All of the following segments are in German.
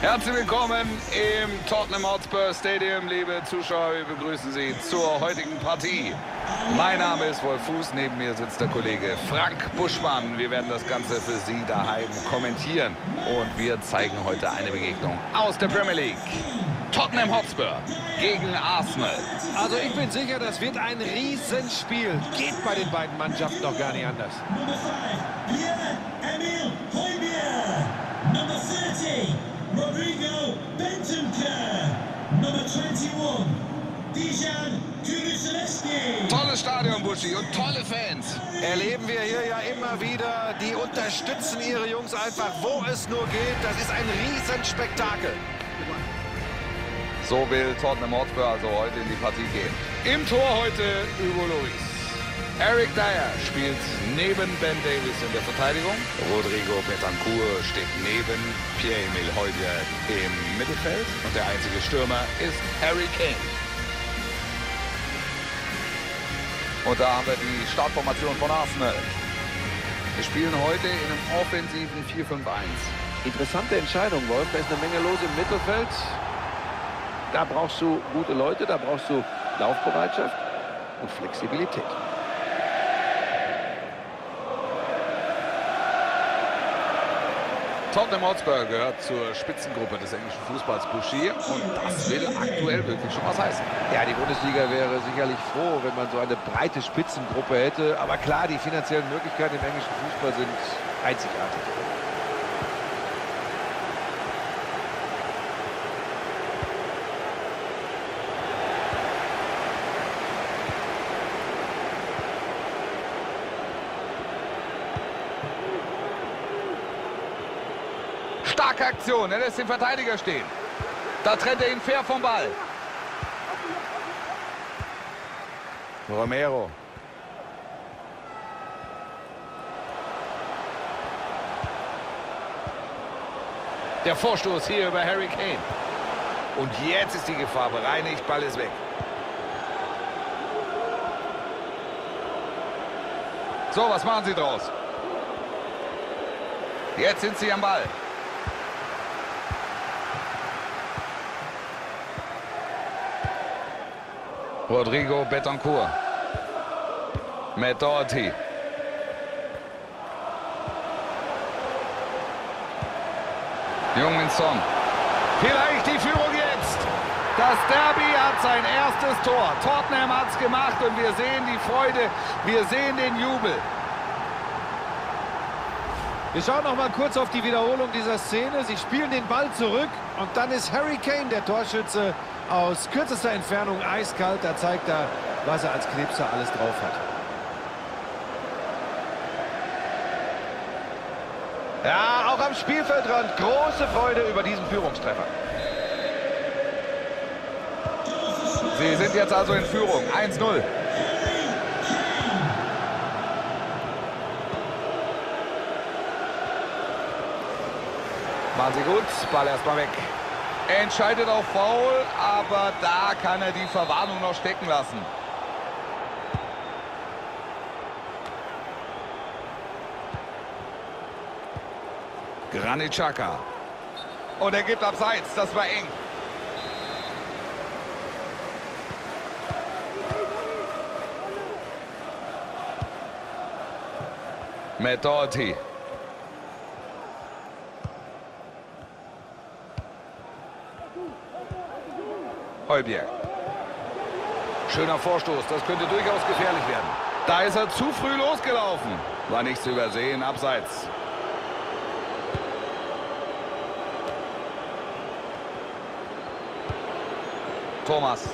Herzlich willkommen im Tottenham Hotspur Stadium, liebe Zuschauer. Wir begrüßen Sie zur heutigen Partie. Mein Name ist Wolf Fuß, neben mir sitzt der Kollege Frank Buschmann. Wir werden das Ganze für Sie daheim kommentieren und wir zeigen heute eine Begegnung aus der Premier League. Tottenham Hotspur gegen Arsenal. Also ich bin sicher, das wird ein Riesenspiel. Geht bei den beiden Mannschaften doch gar nicht anders. Number 5, Rodrigo Bentancur. Number 21, Dijan Kulusevski. Tolles Stadion, Buschi, und tolle Fans. Erleben wir hier ja immer wieder. Die unterstützen ihre Jungs einfach, wo es nur geht. Das ist ein Riesenspektakel. So will Tottenham Hotspur also heute in die Partie gehen. Im Tor heute Hugo Lloris. Eric Dyer spielt neben Ben Davis in der Verteidigung. Rodrigo Betancourt steht neben Pierre-Emile Højbjerg im Mittelfeld. Und der einzige Stürmer ist Harry Kane. Und da haben wir die Startformation von Arsenal. Wir spielen heute in einem offensiven 4-5-1. Interessante Entscheidung, Wolf. Da ist eine Menge los im Mittelfeld. Da brauchst du gute Leute, da brauchst du Laufbereitschaft und Flexibilität. Tottenham Hotspur gehört zur Spitzengruppe des englischen Fußballs Boucher und das will aktuell wirklich schon was heißen. Ja, die Bundesliga wäre sicherlich froh, wenn man so eine breite Spitzengruppe hätte. Aber klar, die finanziellen Möglichkeiten im englischen Fußball sind einzigartig. Aktion, er lässt den Verteidiger stehen. Da trennt er ihn fair vom Ball. Romero. Der Vorstoß hier über Harry Kane. Und jetzt ist die Gefahr bereinigt, Ball ist weg. So, was machen Sie draus? Jetzt sind Sie am Ball. Rodrigo Betancourt. Matt Doherty. Jungminson. Vielleicht die Führung jetzt. Das Derby hat sein erstes Tor. Tottenham hat es gemacht und wir sehen die Freude, wir sehen den Jubel. Wir schauen noch mal kurz auf die Wiederholung dieser Szene. Sie spielen den Ball zurück und dann ist Harry Kane der Torschütze aus kürzester Entfernung eiskalt. Da zeigt er, was er als Knipser alles drauf hat. Ja, auch am Spielfeldrand große Freude über diesen Führungstreffer. Sie sind jetzt also in Führung. 1-0. Machen Sie gut. Ball erstmal weg. Er entscheidet auf Foul, aber da kann er die Verwarnung noch stecken lassen. Granit Xhaka. Und er gibt abseits. Das war eng. Matt Doherty. Heubier. Schöner Vorstoß, das könnte durchaus gefährlich werden. Da ist er zu früh losgelaufen. War nicht zu übersehen, abseits. Thomas.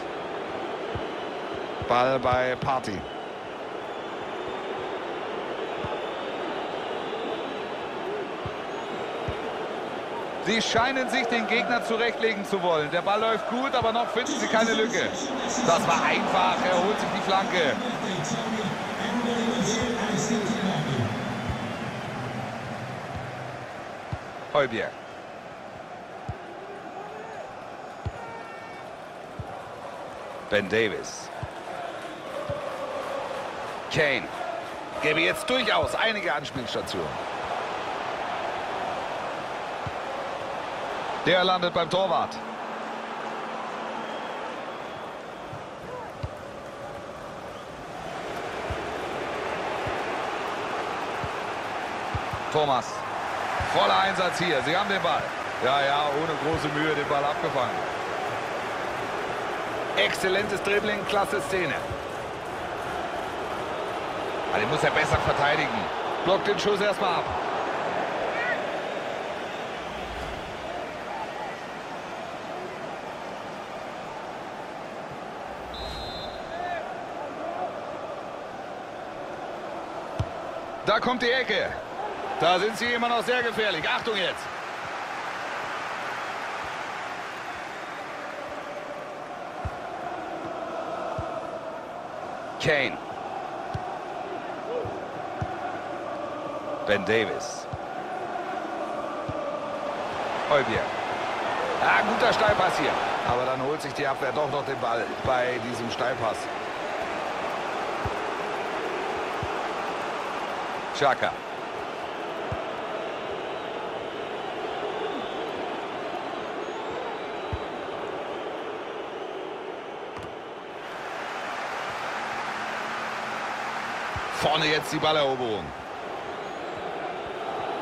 Ball bei Party. Sie scheinen sich den Gegner zurechtlegen zu wollen. Der Ball läuft gut, aber noch finden sie keine Lücke. Das war einfach. Er holt sich die Flanke. Heubier. Ben Davis. Kane. Gäbe jetzt durchaus einige Anspielstationen. Der landet beim Torwart. Thomas. Voller Einsatz hier. Sie haben den Ball. Ja, ja, ohne große Mühe den Ball abgefangen. Exzellentes Dribbling, klasse Szene. Aber den muss er besser verteidigen. Blockt den Schuss erstmal ab. Da kommt die Ecke. Da sind sie immer noch sehr gefährlich. Achtung jetzt. Kane. Ben Davis. Heubier. Ja, guter Steilpass hier. Aber dann holt sich die Abwehr doch noch den Ball bei diesem Steilpass. Chaka. Vorne jetzt die Balleroberung.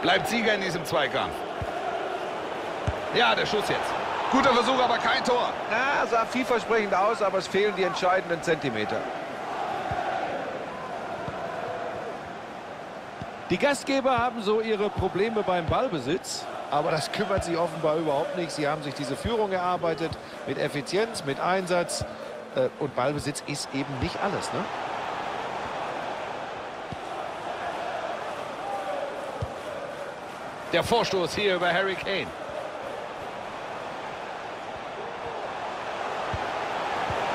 Bleibt Sieger in diesem Zweikampf. Ja, der Schuss jetzt. Guter Versuch, aber kein Tor. Na, sah vielversprechend aus, aber es fehlen die entscheidenden Zentimeter. Die Gastgeber haben so ihre Probleme beim Ballbesitz, aber das kümmert sie offenbar überhaupt nicht. Sie haben sich diese Führung erarbeitet mit Effizienz, mit Einsatz äh, und Ballbesitz ist eben nicht alles, ne? Der Vorstoß hier über Harry Kane.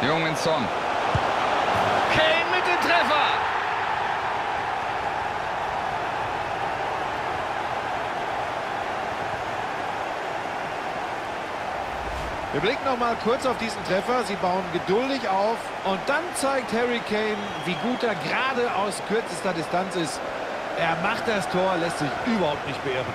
Jungen Son. Kane mit dem Treffer. Wir blicken noch mal kurz auf diesen Treffer. Sie bauen geduldig auf und dann zeigt Harry Kane, wie gut er gerade aus kürzester Distanz ist. Er macht das Tor, lässt sich überhaupt nicht beirren.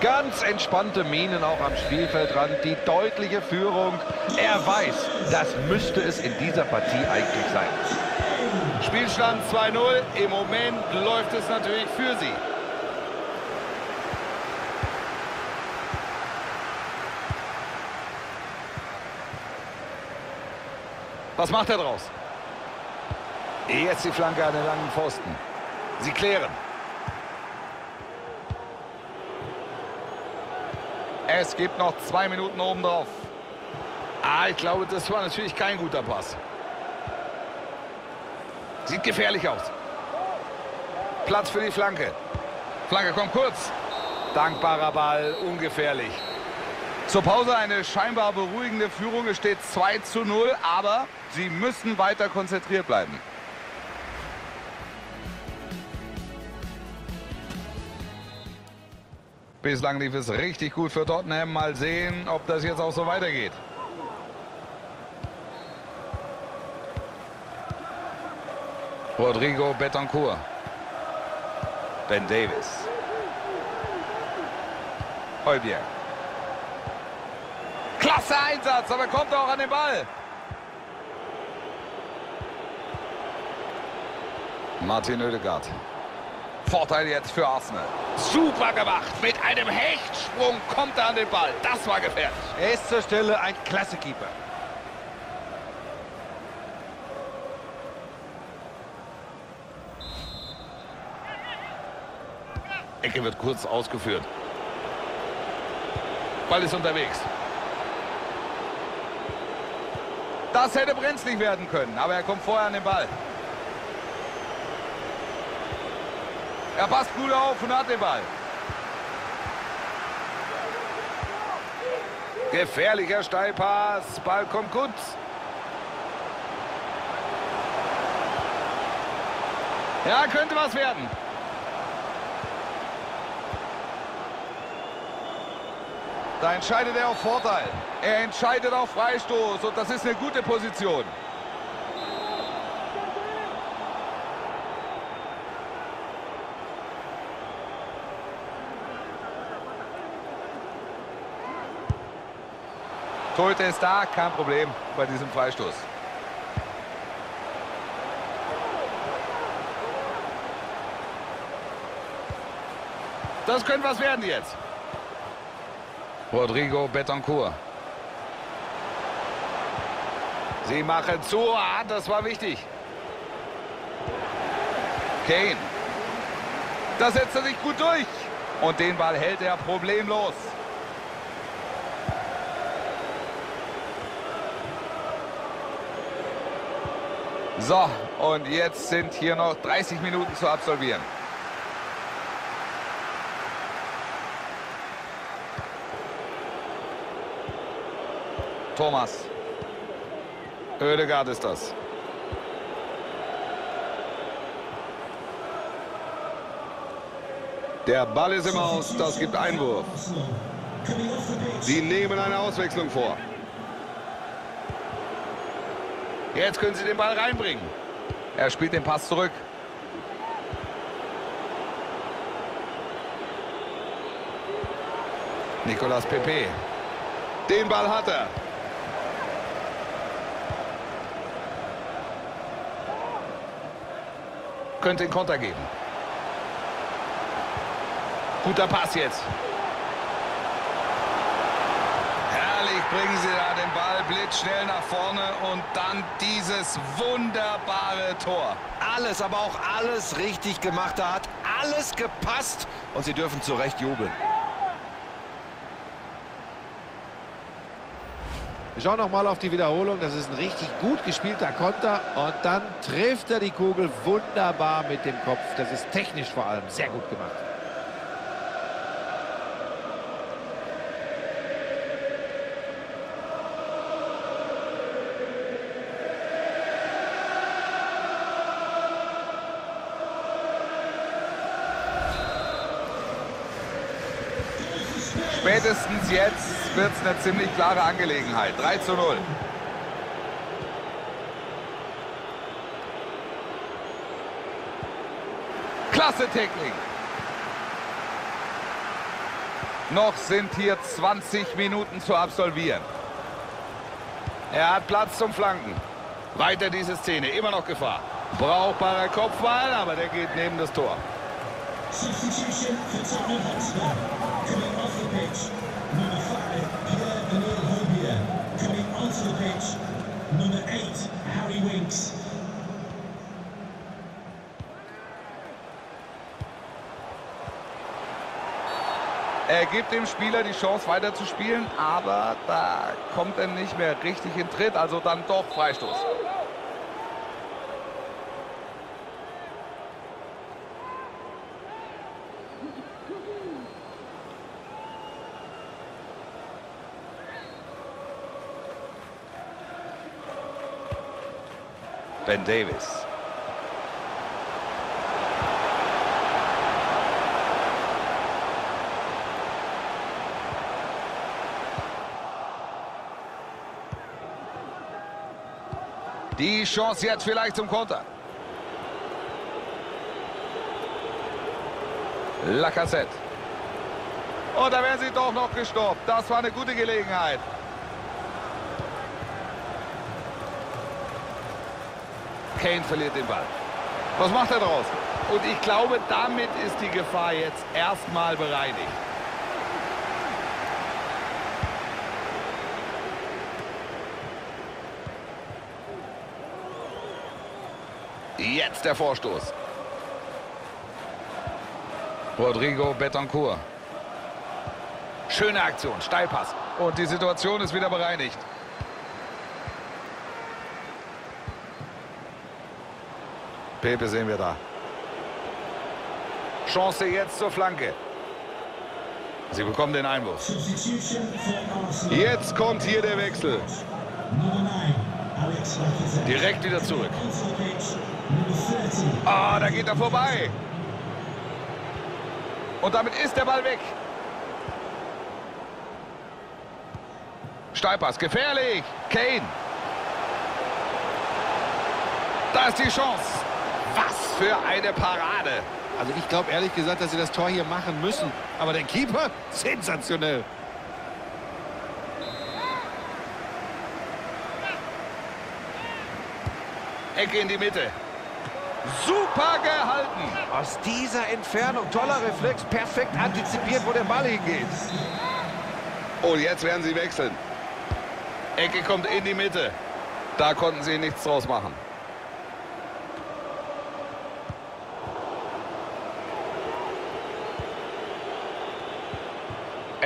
Ganz entspannte Minen auch am Spielfeldrand, die deutliche Führung. Er weiß, das müsste es in dieser Partie eigentlich sein. Spielstand 2-0. Im Moment läuft es natürlich für sie. Was macht er draus? Jetzt die Flanke an den langen Pfosten. Sie klären. Es gibt noch zwei Minuten oben drauf. Ah, ich glaube, das war natürlich kein guter Pass. Sieht gefährlich aus. Platz für die Flanke. Flanke kommt kurz. Dankbarer Ball, ungefährlich. Zur Pause eine scheinbar beruhigende Führung. Es steht 2 zu 0, aber sie müssen weiter konzentriert bleiben. Bislang lief es richtig gut für Tottenham. Mal sehen, ob das jetzt auch so weitergeht. Rodrigo Betancourt. Ben Davis. Heubier. Klasse Einsatz, aber kommt auch an den Ball. Martin Oedegaard. Vorteil jetzt für Arsenal. Super gemacht. Mit einem Hechtsprung kommt er an den Ball. Das war gefährlich. Er ist zur Stelle ein klasse Keeper. Ecke wird kurz ausgeführt. Ball ist unterwegs. Das hätte brenzlig werden können, aber er kommt vorher an den Ball. Er passt gut auf und hat den Ball. Gefährlicher Steilpass. Ball kommt gut. Ja, könnte was werden. Da entscheidet er auf Vorteil. Er entscheidet auf Freistoß und das ist eine gute Position. Tote ist da, kein Problem bei diesem Freistoß. Das könnte was werden jetzt. Rodrigo Betancourt. Sie machen zu. Ah, das war wichtig. Kane. Da setzt er sich gut durch. Und den Ball hält er problemlos. So, und jetzt sind hier noch 30 Minuten zu absolvieren. Thomas. Oedegaard ist das. Der Ball ist im Aus, das gibt Einwurf. Sie nehmen eine Auswechslung vor. Jetzt können sie den Ball reinbringen. Er spielt den Pass zurück. Nicolas Pepe. Den Ball hat er. Könnte den Konter geben. Guter Pass jetzt. Herrlich bringen sie da den Ball blitzschnell nach vorne und dann dieses wunderbare Tor. Alles, aber auch alles richtig gemacht. Da hat alles gepasst und sie dürfen zu Recht jubeln. Wir schauen noch mal auf die Wiederholung. Das ist ein richtig gut gespielter Konter. Und dann trifft er die Kugel wunderbar mit dem Kopf. Das ist technisch vor allem sehr gut gemacht. Spätestens jetzt wird es eine ziemlich klare Angelegenheit. 3 zu 0. Klasse Technik. Noch sind hier 20 Minuten zu absolvieren. Er hat Platz zum Flanken. Weiter diese Szene, immer noch Gefahr. Brauchbarer Kopfball, aber der geht neben das Tor. Harry Winks. Er gibt dem Spieler die Chance weiter zu spielen, aber da kommt er nicht mehr richtig in Tritt, also dann doch Freistoß. Ben Davis. Die Chance jetzt vielleicht zum Konter. Lacassette. Und da werden sie doch noch gestoppt. Das war eine gute Gelegenheit. Kane verliert den Ball. Was macht er draus? Und ich glaube, damit ist die Gefahr jetzt erstmal bereinigt. Jetzt der Vorstoß. Rodrigo Betancourt. Schöne Aktion, Steilpass. Und die Situation ist wieder bereinigt. Pepe sehen wir da. Chance jetzt zur Flanke. Sie bekommen den Einwurf. Jetzt kommt hier der Wechsel. Direkt wieder zurück. Onto the pitch, number 30, Ah, da geht er vorbei. Und damit ist der Ball weg. Steilpass, gefährlich. Kane. Da ist die Chance. Was für eine Parade. Also ich glaube ehrlich gesagt, dass sie das Tor hier machen müssen. Aber der Keeper, sensationell. Ecke in die Mitte. Super gehalten. Aus dieser Entfernung, toller Reflex, perfekt antizipiert, wo der Ball hingeht. Und jetzt werden sie wechseln. Ecke kommt in die Mitte. Da konnten sie nichts draus machen.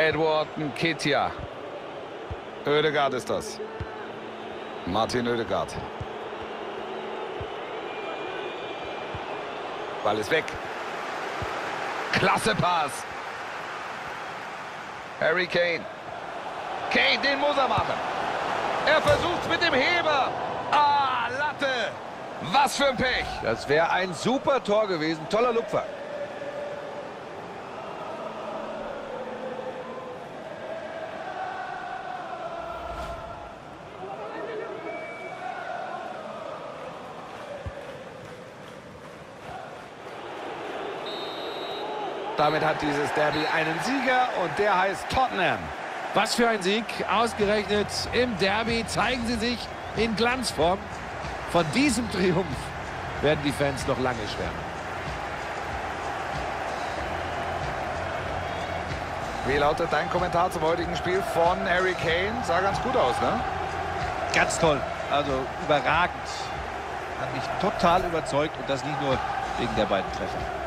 Edward Nketiah. Oedegaard ist das. Martin Oedegaard. Ball ist weg. Klasse Pass. Harry Kane. Kane, den muss er machen. Er versucht mit dem Heber. Ah, Latte. Was für ein Pech. Das wäre ein super Tor gewesen. Toller Lupfer. Damit hat dieses Derby einen Sieger und der heißt Tottenham. Was für ein Sieg. Ausgerechnet im Derby zeigen sie sich in Glanzform. Von diesem Triumph werden die Fans noch lange schwärmen. Wie lautet dein Kommentar zum heutigen Spiel von Harry Kane? Sah ganz gut aus, ne? Ganz toll. Also überragend. Hat mich total überzeugt und das nicht nur wegen der beiden Treffer.